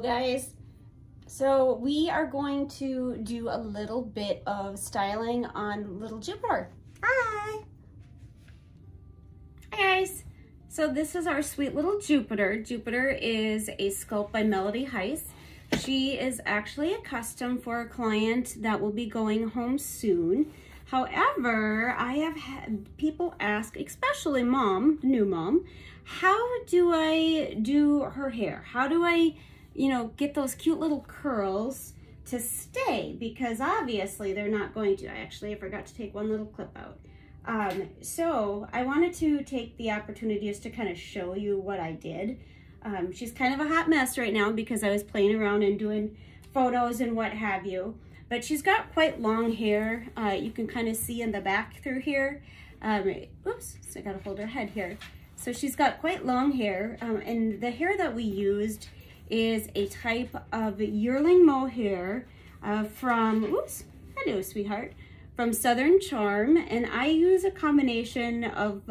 guys. So we are going to do a little bit of styling on little Jupiter. Hi! Hi guys. So this is our sweet little Jupiter. Jupiter is a sculpt by Melody Hess. She is actually a custom for a client that will be going home soon. However, I have had people ask, especially mom, new mom, how do I do her hair? How do I, you know, get those cute little curls to stay? Because obviously they're not going to. I actually I forgot to take one little clip out. Um, so I wanted to take the opportunity just to kind of show you what I did. Um, she's kind of a hot mess right now because I was playing around and doing photos and what have you. But she's got quite long hair. Uh, you can kind of see in the back through here. Um, oops, so I gotta hold her head here. So she's got quite long hair, um, and the hair that we used is a type of yearling mohair uh, from, oops, hello, sweetheart, from Southern Charm, and I use a combination of,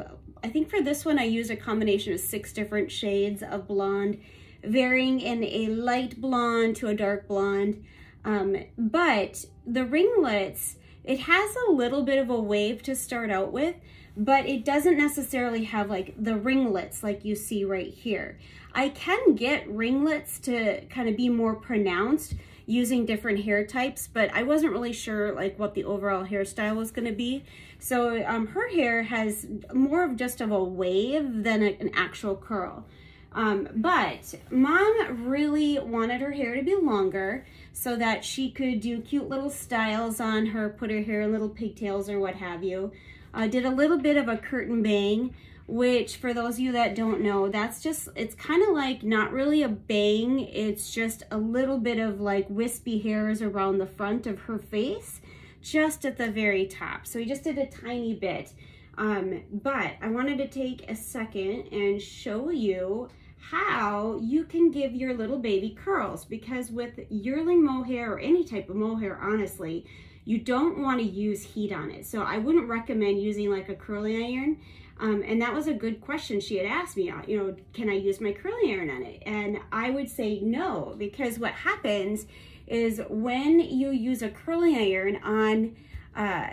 I think for this one I use a combination of six different shades of blonde, varying in a light blonde to a dark blonde, um, but the ringlets, it has a little bit of a wave to start out with, but it doesn't necessarily have like the ringlets like you see right here. I can get ringlets to kind of be more pronounced using different hair types, but I wasn't really sure like what the overall hairstyle was gonna be. So um, her hair has more of just of a wave than a, an actual curl. Um, but mom really wanted her hair to be longer so that she could do cute little styles on her, put her hair in little pigtails or what have you. I uh, did a little bit of a curtain bang, which for those of you that don't know, that's just, it's kind of like not really a bang. It's just a little bit of like wispy hairs around the front of her face, just at the very top. So we just did a tiny bit. Um, but I wanted to take a second and show you how you can give your little baby curls because with yearling mohair or any type of mohair, honestly, you don't want to use heat on it. So I wouldn't recommend using like a curling iron. Um, and that was a good question she had asked me, uh, you know, can I use my curling iron on it? And I would say no, because what happens is when you use a curling iron on uh,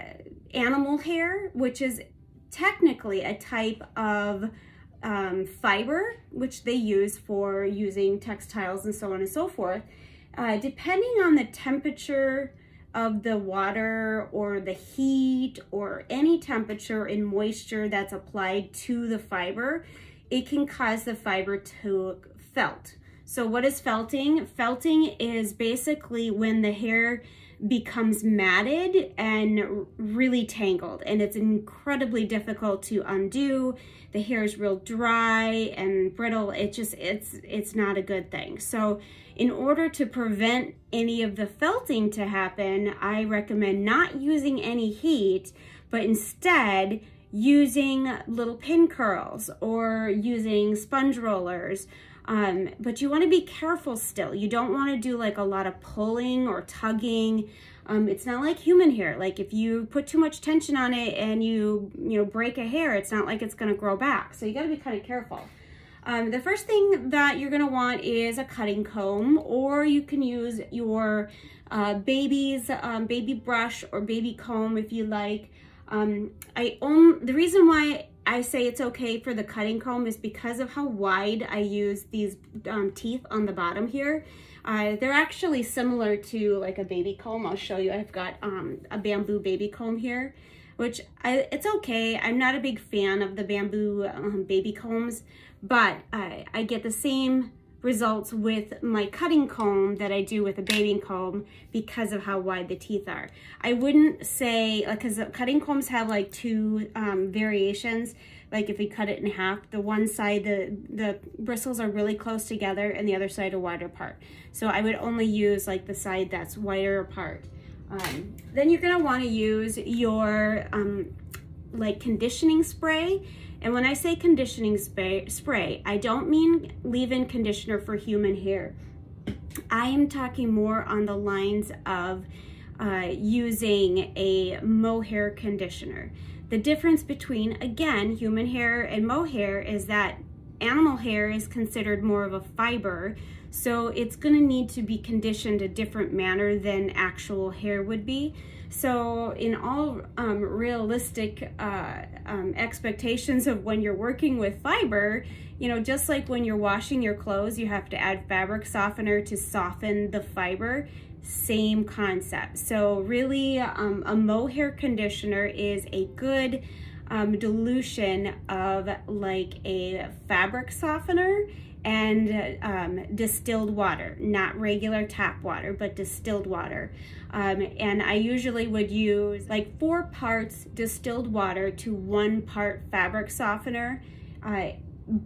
animal hair, which is technically a type of um, fiber, which they use for using textiles and so on and so forth, uh, depending on the temperature of the water or the heat or any temperature and moisture that's applied to the fiber, it can cause the fiber to felt. So what is felting? Felting is basically when the hair becomes matted and really tangled and it's incredibly difficult to undo. The hair is real dry and brittle. It just, it's, it's not a good thing. So in order to prevent any of the felting to happen, I recommend not using any heat, but instead using little pin curls or using sponge rollers. Um, but you want to be careful still. You don't want to do like a lot of pulling or tugging. Um, it's not like human hair. Like if you put too much tension on it and you, you know, break a hair, it's not like it's going to grow back. So you got to be kind of careful. Um, the first thing that you're gonna want is a cutting comb, or you can use your uh, baby's um, baby brush or baby comb if you like. Um, I own, the reason why I say it's okay for the cutting comb is because of how wide I use these um, teeth on the bottom here. Uh, they're actually similar to like a baby comb. I'll show you. I've got um, a bamboo baby comb here, which I, it's okay. I'm not a big fan of the bamboo um, baby combs but I, I get the same results with my cutting comb that I do with a baby comb because of how wide the teeth are. I wouldn't say, like, because cutting combs have like two um, variations. Like if we cut it in half, the one side, the, the bristles are really close together and the other side are wider apart. So I would only use like the side that's wider apart. Um, then you're gonna wanna use your um, like conditioning spray and when I say conditioning spray, I don't mean leave-in conditioner for human hair. I am talking more on the lines of uh, using a mohair conditioner. The difference between, again, human hair and mohair is that animal hair is considered more of a fiber, so it's gonna need to be conditioned a different manner than actual hair would be. So in all um, realistic uh, um, expectations of when you're working with fiber, you know, just like when you're washing your clothes, you have to add fabric softener to soften the fiber, same concept. So really um, a mohair conditioner is a good um, dilution of like a fabric softener and um, distilled water, not regular tap water, but distilled water. Um, and I usually would use like four parts distilled water to one part fabric softener uh,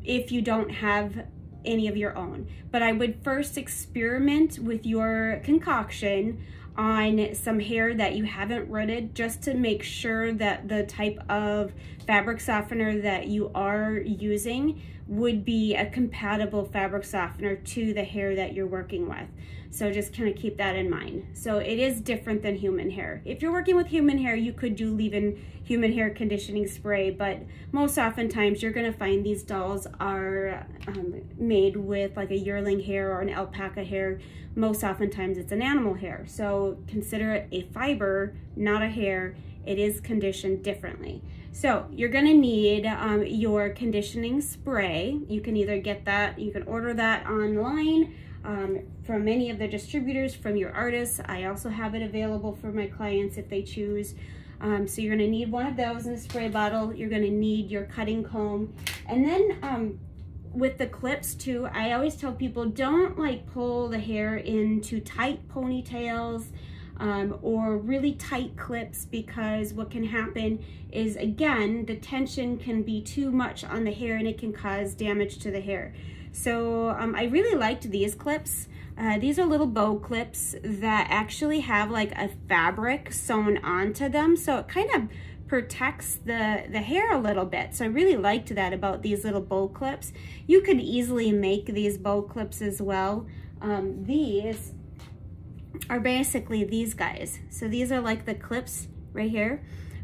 if you don't have any of your own. But I would first experiment with your concoction on some hair that you haven't rooted just to make sure that the type of fabric softener that you are using would be a compatible fabric softener to the hair that you're working with. So just kind of keep that in mind. So it is different than human hair. If you're working with human hair, you could do leave-in human hair conditioning spray, but most oftentimes you're gonna find these dolls are um, made with like a yearling hair or an alpaca hair. Most oftentimes it's an animal hair. So consider it a fiber, not a hair. It is conditioned differently. So you're gonna need um, your conditioning spray. You can either get that, you can order that online um, from any of the distributors, from your artists. I also have it available for my clients if they choose. Um, so you're gonna need one of those in a spray bottle. You're gonna need your cutting comb. And then um, with the clips too, I always tell people don't like pull the hair into tight ponytails um, or really tight clips because what can happen is again, the tension can be too much on the hair and it can cause damage to the hair. So um, I really liked these clips. Uh, these are little bow clips that actually have like a fabric sewn onto them. So it kind of protects the, the hair a little bit. So I really liked that about these little bow clips. You could easily make these bow clips as well. Um, these are basically these guys. So these are like the clips right here.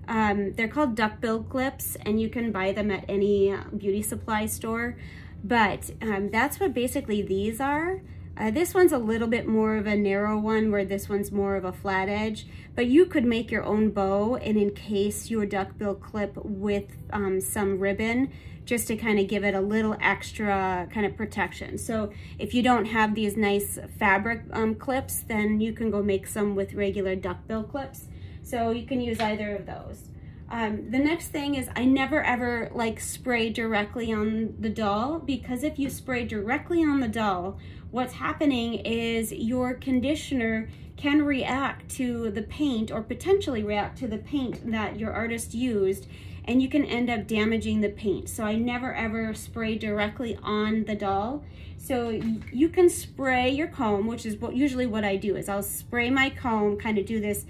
Um, they're called duckbill clips and you can buy them at any beauty supply store. But um, that's what basically these are. Uh, this one's a little bit more of a narrow one where this one's more of a flat edge, but you could make your own bow and encase your duckbill clip with um, some ribbon just to kind of give it a little extra kind of protection. So if you don't have these nice fabric um, clips, then you can go make some with regular duckbill clips. So you can use either of those. Um, the next thing is I never ever like spray directly on the doll because if you spray directly on the doll, what's happening is your conditioner can react to the paint or potentially react to the paint that your artist used and you can end up damaging the paint. So I never ever spray directly on the doll. So you can spray your comb, which is what usually what I do is I'll spray my comb, kind of do this,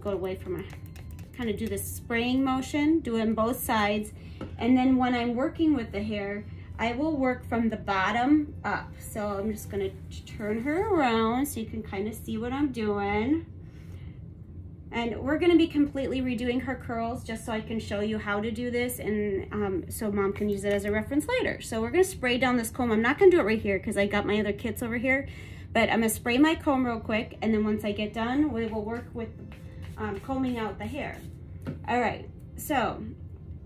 go away from my kind of do this spraying motion, do it on both sides. And then when I'm working with the hair, I will work from the bottom up. So I'm just gonna turn her around so you can kind of see what I'm doing. And we're gonna be completely redoing her curls just so I can show you how to do this and um, so mom can use it as a reference later. So we're gonna spray down this comb. I'm not gonna do it right here because I got my other kits over here, but I'm gonna spray my comb real quick and then once I get done, we will work with um, combing out the hair. All right, so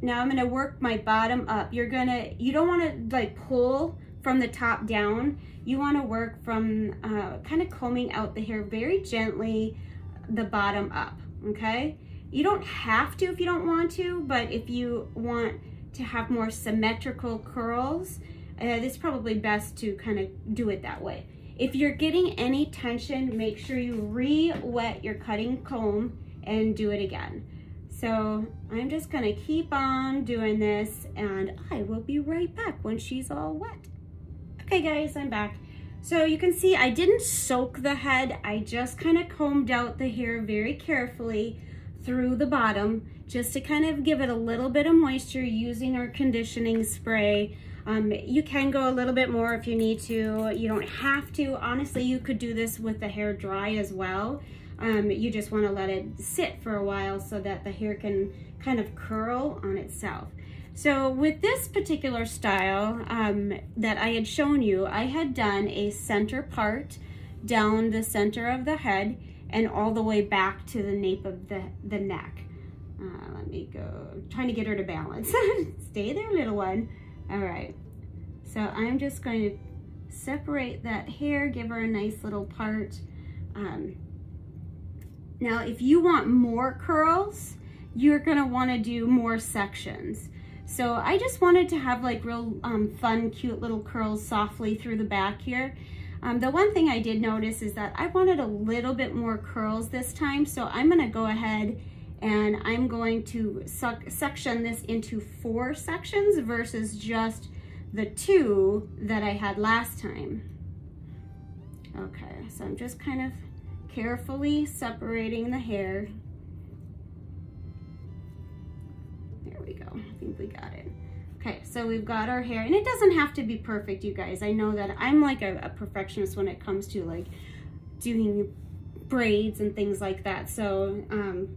now I'm gonna work my bottom up. You're gonna, you don't wanna like pull from the top down. You wanna work from uh, kind of combing out the hair very gently, the bottom up, okay? You don't have to if you don't want to, but if you want to have more symmetrical curls, uh, it's probably best to kind of do it that way. If you're getting any tension, make sure you re-wet your cutting comb and do it again. So I'm just gonna keep on doing this and I will be right back when she's all wet. Okay guys, I'm back. So you can see I didn't soak the head. I just kind of combed out the hair very carefully through the bottom just to kind of give it a little bit of moisture using our conditioning spray. Um, you can go a little bit more if you need to. You don't have to. Honestly, you could do this with the hair dry as well. Um, you just want to let it sit for a while so that the hair can kind of curl on itself. So with this particular style um, that I had shown you, I had done a center part down the center of the head and all the way back to the nape of the, the neck. Uh, let me go, trying to get her to balance. Stay there, little one. All right, so I'm just going to separate that hair, give her a nice little part. Um, now, if you want more curls, you're gonna wanna do more sections. So I just wanted to have like real um, fun, cute little curls softly through the back here. Um, the one thing I did notice is that I wanted a little bit more curls this time, so I'm gonna go ahead and I'm going to section this into four sections versus just the two that I had last time. Okay, so I'm just kind of carefully separating the hair. There we go, I think we got it. Okay, so we've got our hair, and it doesn't have to be perfect, you guys. I know that I'm like a, a perfectionist when it comes to like doing braids and things like that, so um,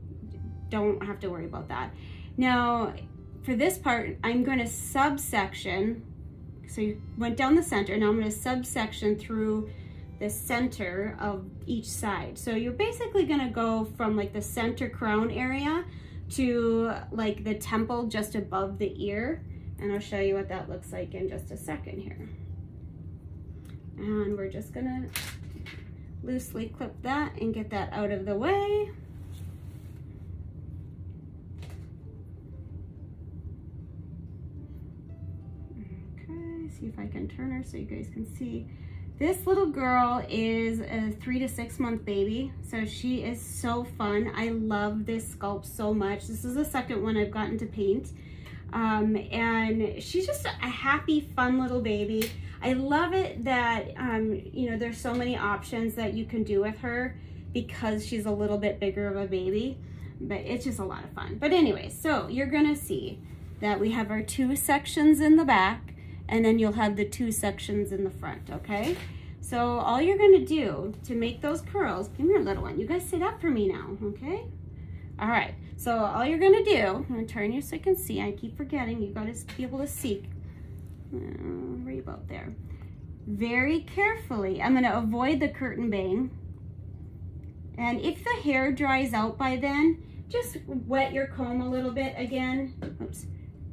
don't have to worry about that. Now, for this part, I'm gonna subsection so you went down the center. Now I'm going to subsection through the center of each side. So you're basically to go from like the center crown area to like the temple just above the ear. And I'll show you what that looks like in just a second here. And we're just to loosely clip that and get that out of the way. Okay, see if I can turn her so you guys can see. This little girl is a three to six month baby. So she is so fun. I love this sculpt so much. This is the second one I've gotten to paint. Um, and she's just a happy, fun little baby. I love it that, um, you know, there's so many options that you can do with her because she's a little bit bigger of a baby, but it's just a lot of fun. But anyway, so you're gonna see that we have our two sections in the back and then you'll have the two sections in the front, okay? So all you're gonna do to make those curls, come here little one, you guys sit up for me now, okay? All right, so all you're gonna do, I'm gonna turn you so you can see, I keep forgetting, you gotta be able to see. Uh, right about there. Very carefully, I'm gonna avoid the curtain bang. And if the hair dries out by then, just wet your comb a little bit again, oops,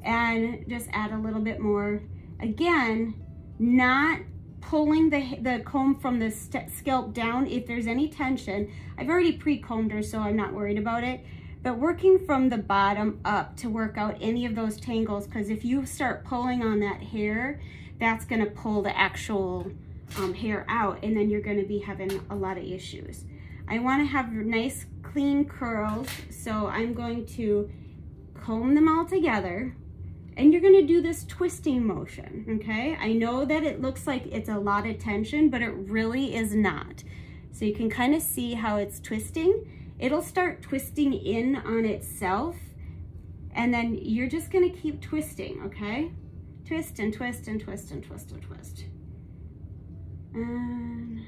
and just add a little bit more Again, not pulling the, the comb from the scalp down if there's any tension. I've already pre-combed her, so I'm not worried about it. But working from the bottom up to work out any of those tangles, because if you start pulling on that hair, that's gonna pull the actual um, hair out, and then you're gonna be having a lot of issues. I wanna have nice clean curls, so I'm going to comb them all together and you're gonna do this twisting motion, okay? I know that it looks like it's a lot of tension, but it really is not. So you can kind of see how it's twisting. It'll start twisting in on itself, and then you're just gonna keep twisting, okay? Twist and twist and twist and twist and twist. And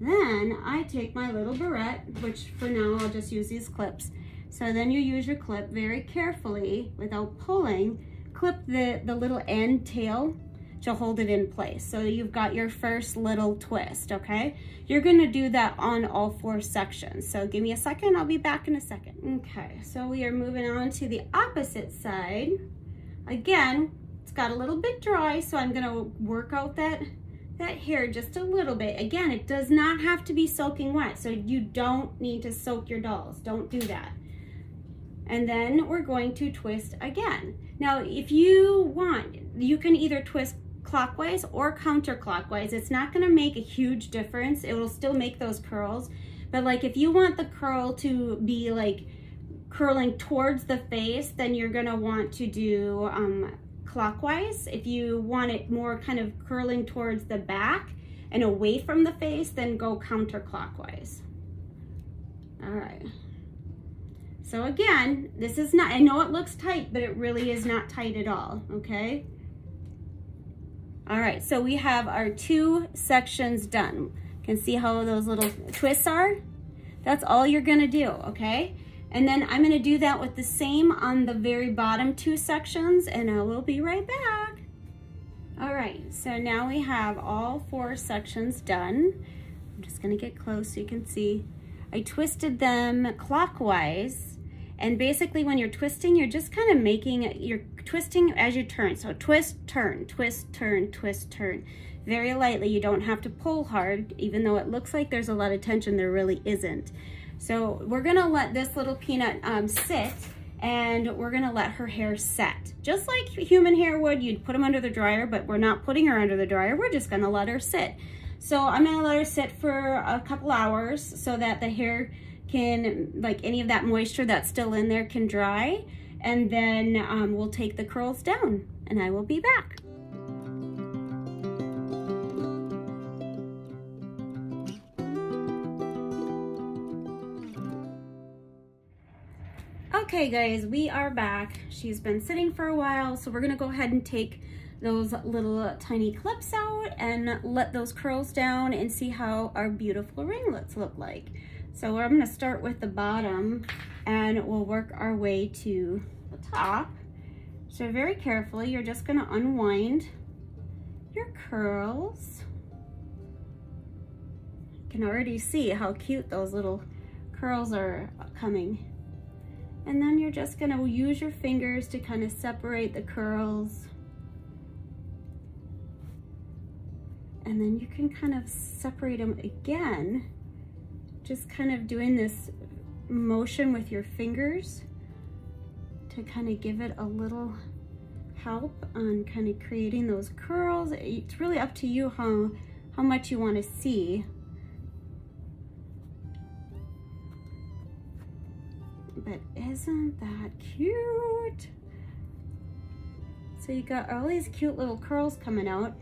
then I take my little barrette, which for now I'll just use these clips, so then you use your clip very carefully without pulling, clip the, the little end tail to hold it in place. So you've got your first little twist, okay? You're gonna do that on all four sections. So give me a second, I'll be back in a second. Okay, so we are moving on to the opposite side. Again, it's got a little bit dry, so I'm gonna work out that, that hair just a little bit. Again, it does not have to be soaking wet, so you don't need to soak your dolls. Don't do that and then we're going to twist again. Now, if you want, you can either twist clockwise or counterclockwise. It's not gonna make a huge difference. It will still make those curls. But like if you want the curl to be like curling towards the face, then you're gonna want to do um, clockwise. If you want it more kind of curling towards the back and away from the face, then go counterclockwise. All right. So again, this is not, I know it looks tight, but it really is not tight at all, okay? All right, so we have our two sections done. You can see how those little twists are? That's all you're gonna do, okay? And then I'm gonna do that with the same on the very bottom two sections and I will be right back. All right, so now we have all four sections done. I'm just gonna get close so you can see. I twisted them clockwise and basically when you're twisting, you're just kind of making, you're twisting as you turn. So twist, turn, twist, turn, twist, turn. Very lightly, you don't have to pull hard, even though it looks like there's a lot of tension, there really isn't. So we're gonna let this little peanut um, sit and we're gonna let her hair set. Just like human hair would, you'd put them under the dryer, but we're not putting her under the dryer, we're just gonna let her sit. So I'm gonna let her sit for a couple hours so that the hair can, like any of that moisture that's still in there can dry. And then um, we'll take the curls down and I will be back. Okay guys, we are back. She's been sitting for a while, so we're gonna go ahead and take those little tiny clips out and let those curls down and see how our beautiful ringlets look like. So I'm gonna start with the bottom and we'll work our way to the top. So very carefully, you're just gonna unwind your curls. You can already see how cute those little curls are coming. And then you're just gonna use your fingers to kind of separate the curls. And then you can kind of separate them again, just kind of doing this motion with your fingers to kind of give it a little help on kind of creating those curls. It's really up to you how, how much you want to see. but isn't that cute? So you got all these cute little curls coming out.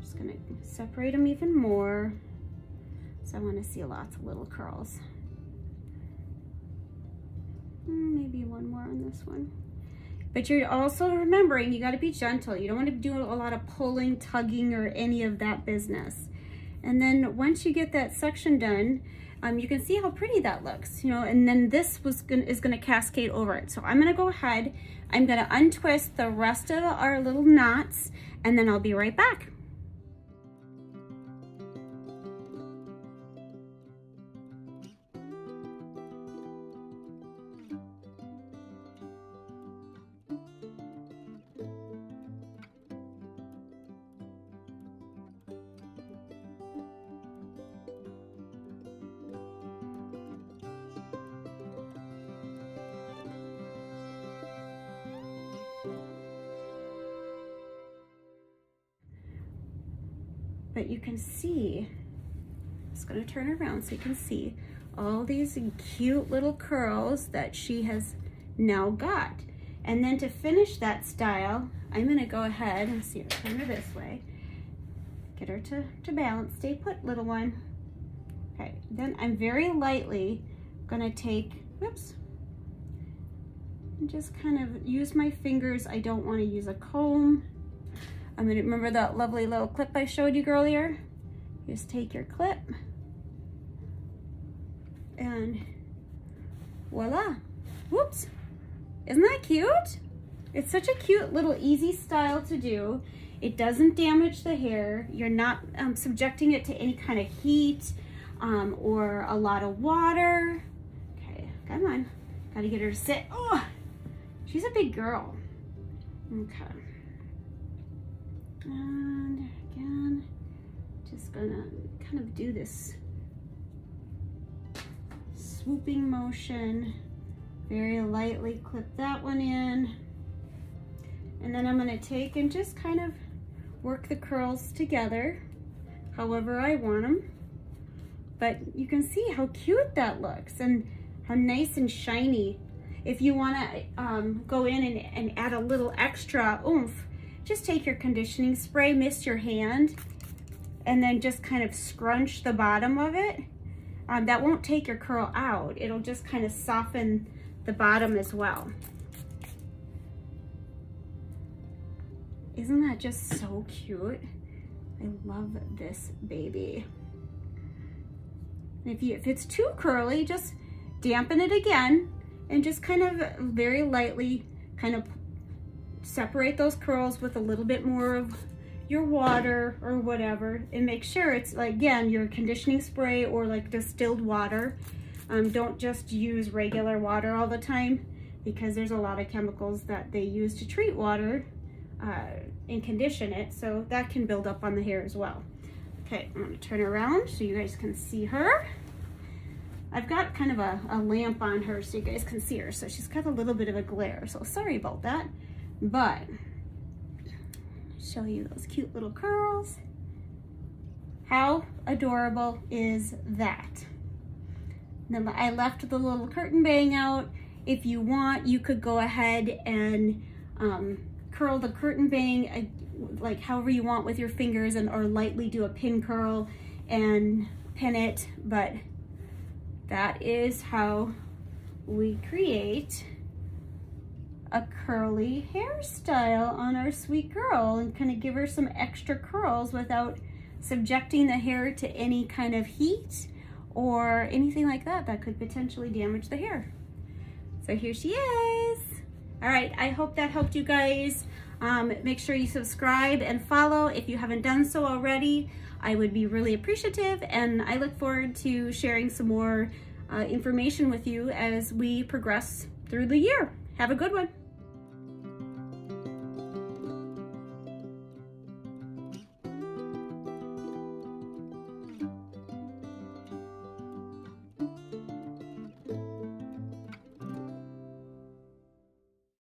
Just gonna separate them even more. So I wanna see lots of little curls. Hmm, maybe one more on this one. But you're also remembering you gotta be gentle. You don't wanna do a lot of pulling, tugging, or any of that business. And then once you get that section done, um, you can see how pretty that looks, you know, and then this was gonna, is gonna cascade over it. So I'm gonna go ahead, I'm gonna untwist the rest of our little knots, and then I'll be right back. But you can see, I'm just gonna turn around so you can see all these cute little curls that she has now got. And then to finish that style, I'm gonna go ahead and see her, turn her this way, get her to, to balance, stay put little one. Okay, then I'm very lightly gonna take, whoops, and just kind of use my fingers. I don't wanna use a comb I'm gonna remember that lovely little clip I showed you earlier. Just take your clip and voila. Whoops. Isn't that cute? It's such a cute little easy style to do. It doesn't damage the hair. You're not um, subjecting it to any kind of heat um, or a lot of water. Okay, come on. Gotta get her to sit. Oh, she's a big girl. Okay. And again, just gonna kind of do this swooping motion, very lightly clip that one in. And then I'm gonna take and just kind of work the curls together however I want them. But you can see how cute that looks and how nice and shiny. If you wanna um, go in and, and add a little extra oomph, just take your conditioning spray, mist your hand, and then just kind of scrunch the bottom of it. Um, that won't take your curl out. It'll just kind of soften the bottom as well. Isn't that just so cute? I love this baby. if, you, if it's too curly, just dampen it again and just kind of very lightly kind of separate those curls with a little bit more of your water or whatever and make sure it's like again your conditioning spray or like distilled water. Um, don't just use regular water all the time because there's a lot of chemicals that they use to treat water uh, and condition it so that can build up on the hair as well. Okay I'm gonna turn around so you guys can see her. I've got kind of a, a lamp on her so you guys can see her so she's got a little bit of a glare so sorry about that but show you those cute little curls. How adorable is that? Then I left the little curtain bang out. If you want, you could go ahead and um, curl the curtain bang uh, like however you want with your fingers and or lightly do a pin curl and pin it. But that is how we create a curly hairstyle on our sweet girl and kind of give her some extra curls without subjecting the hair to any kind of heat or anything like that that could potentially damage the hair. So here she is. All right, I hope that helped you guys. Um, make sure you subscribe and follow if you haven't done so already. I would be really appreciative and I look forward to sharing some more uh, information with you as we progress through the year. Have a good one.